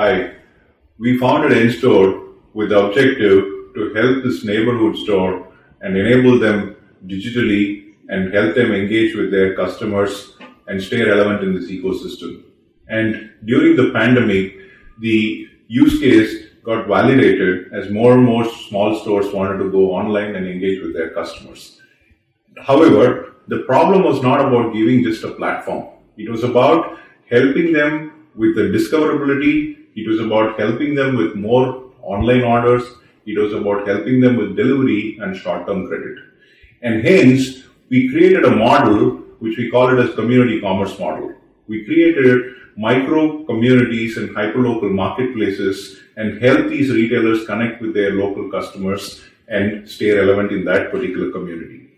Hi, we founded nStore with the objective to help this neighborhood store and enable them digitally and help them engage with their customers and stay relevant in this ecosystem. And during the pandemic, the use case got validated as more and more small stores wanted to go online and engage with their customers. However, the problem was not about giving just a platform. It was about helping them with the discoverability. It was about helping them with more online orders. It was about helping them with delivery and short-term credit. And hence, we created a model which we call it as community commerce model. We created micro communities and hyperlocal marketplaces and help these retailers connect with their local customers and stay relevant in that particular community.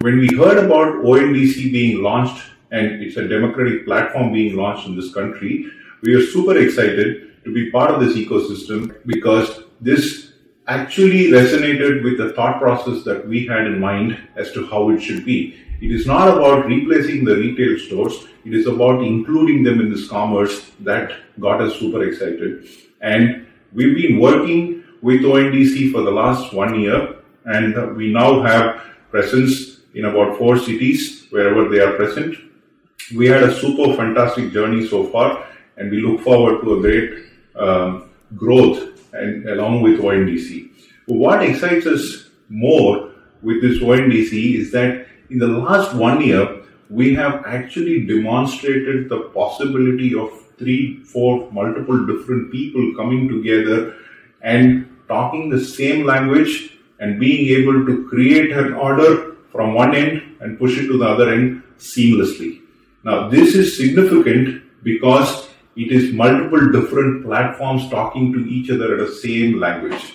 When we heard about ONDC being launched and it's a democratic platform being launched in this country, we are super excited to be part of this ecosystem because this actually resonated with the thought process that we had in mind as to how it should be. It is not about replacing the retail stores. It is about including them in this commerce that got us super excited. And we've been working with ONDC for the last one year and we now have presence in about four cities wherever they are present. We had a super fantastic journey so far and we look forward to a great um, growth and along with ONDC. What excites us more with this ONDC is that in the last one year, we have actually demonstrated the possibility of three, four, multiple different people coming together and talking the same language and being able to create an order from one end and push it to the other end seamlessly. Now, this is significant because it is multiple different platforms talking to each other at the same language.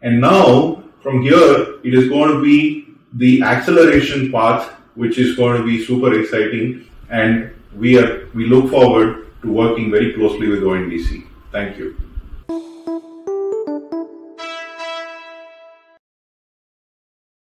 And now, from here, it is going to be the acceleration path, which is going to be super exciting. And we are, we look forward to working very closely with ONDC. Thank you.